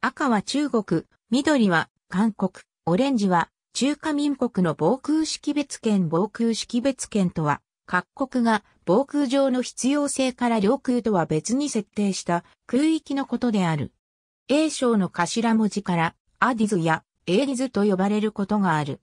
赤は中国、緑は韓国、オレンジは中華民国の防空識別圏防空識別圏とは、各国が防空上の必要性から領空とは別に設定した空域のことである。A 省の頭文字からアディズやエーリズと呼ばれることがある。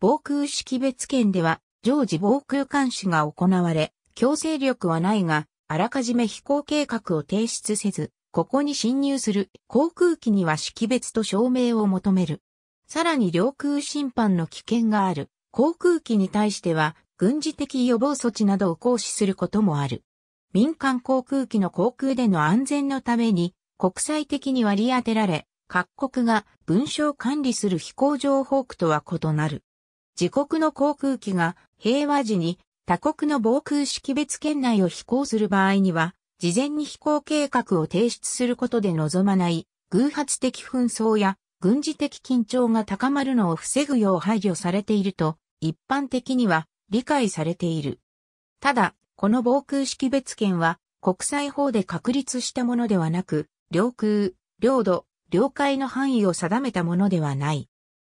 防空識別圏では常時防空監視が行われ、強制力はないが、あらかじめ飛行計画を提出せず、ここに侵入する航空機には識別と証明を求める。さらに領空侵犯の危険がある航空機に対しては軍事的予防措置などを行使することもある。民間航空機の航空での安全のために国際的に割り当てられ、各国が文書を管理する飛行情報区とは異なる。自国の航空機が平和時に他国の防空識別圏内を飛行する場合には、事前に飛行計画を提出することで望まない偶発的紛争や軍事的緊張が高まるのを防ぐよう配慮されていると一般的には理解されている。ただ、この防空識別圏は国際法で確立したものではなく、領空、領土、領海の範囲を定めたものではない。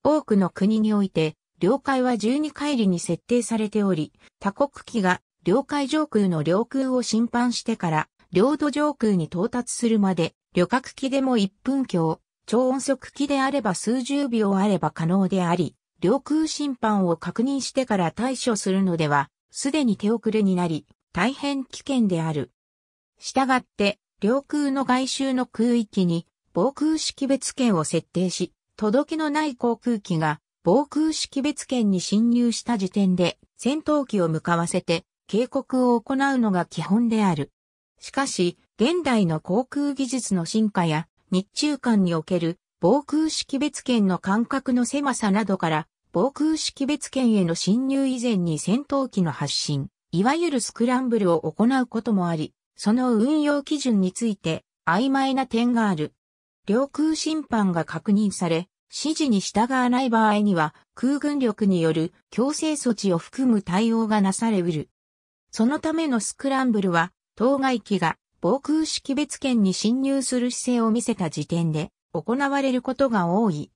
多くの国において領海は12海里に設定されており、他国機が領海上空の領空を侵犯してから領土上空に到達するまで、旅客機でも1分強、超音速機であれば数十秒あれば可能であり、領空侵犯を確認してから対処するのでは、すでに手遅れになり、大変危険である。したがって、領空の外周の空域に防空識別圏を設定し、届けのない航空機が防空識別圏に侵入した時点で戦闘機を向かわせて警告を行うのが基本である。しかし、現代の航空技術の進化や日中間における防空識別圏の間隔の狭さなどから防空識別圏への侵入以前に戦闘機の発進、いわゆるスクランブルを行うこともあり、その運用基準について曖昧な点がある。領空侵犯が確認され、指示に従わない場合には空軍力による強制措置を含む対応がなされうる。そのためのスクランブルは、当該機が防空識別圏に侵入する姿勢を見せた時点で行われることが多い。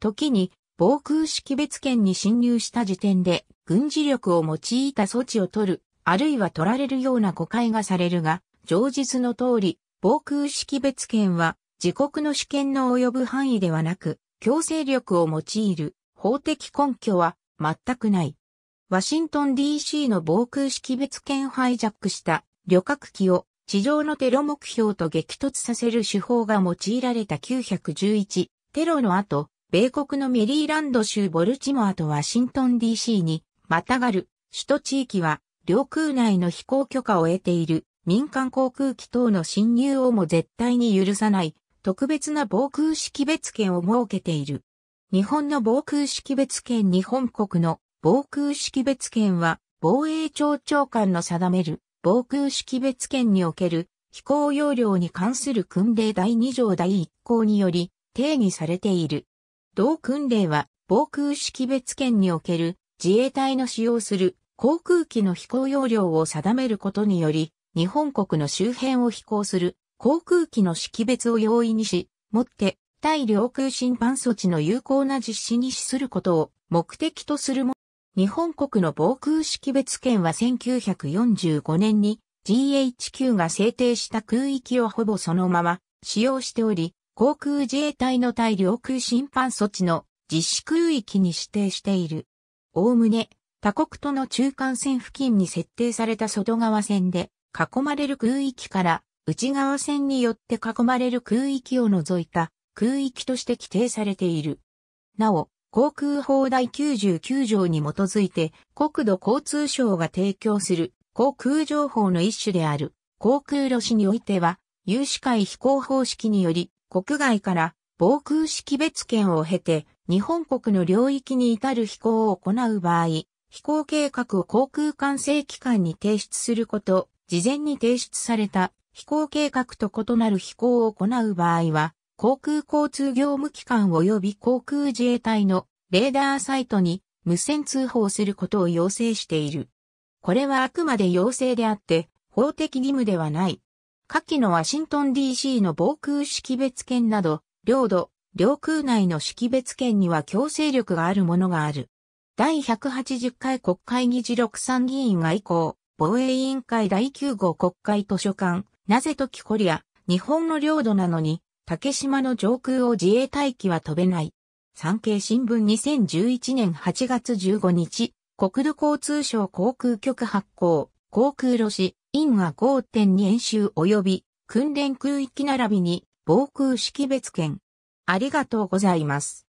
時に防空識別圏に侵入した時点で軍事力を用いた措置を取る、あるいは取られるような誤解がされるが、上実の通り、防空識別圏は自国の主権の及ぶ範囲ではなく、強制力を用いる法的根拠は全くない。ワシントン DC の防空識別圏ハイジャックした旅客機を地上のテロ目標と激突させる手法が用いられた911テロの後、米国のメリーランド州ボルチモアとワシントン DC にまたがる。首都地域は領空内の飛行許可を得ている民間航空機等の侵入をも絶対に許さない。特別な防空識別圏を設けている。日本の防空識別圏日本国の防空識別圏は防衛庁長官の定める防空識別圏における飛行容量に関する訓令第2条第1項により定義されている。同訓令は防空識別圏における自衛隊の使用する航空機の飛行容量を定めることにより日本国の周辺を飛行する航空機の識別を容易にし、もって対領空侵犯措置の有効な実施に資することを目的とするも、日本国の防空識別圏は1945年に GHQ が制定した空域をほぼそのまま使用しており、航空自衛隊の対領空侵犯措置の実施空域に指定している。おおむね、他国との中間線付近に設定された外側線で囲まれる空域から内側線によって囲まれる空域を除いた空域として規定されている。なお、航空法第99条に基づいて国土交通省が提供する航空情報の一種である航空路紙においては有志会飛行方式により国外から防空識別圏を経て日本国の領域に至る飛行を行う場合、飛行計画を航空管制機関に提出すること、事前に提出された飛行計画と異なる飛行を行う場合は、航空交通業務機関及び航空自衛隊のレーダーサイトに無線通報することを要請している。これはあくまで要請であって、法的義務ではない。下記のワシントン DC の防空識別圏など、領土、領空内の識別圏には強制力があるものがある。第180回国会議事録参議院外交、防衛委員会第9号国会図書館、なぜときこりゃ、日本の領土なのに、竹島の上空を自衛隊機は飛べない。産経新聞2011年8月15日、国土交通省航空局発行、航空路市、インは5.2演習及び訓練空域並びに防空識別圏。ありがとうございます。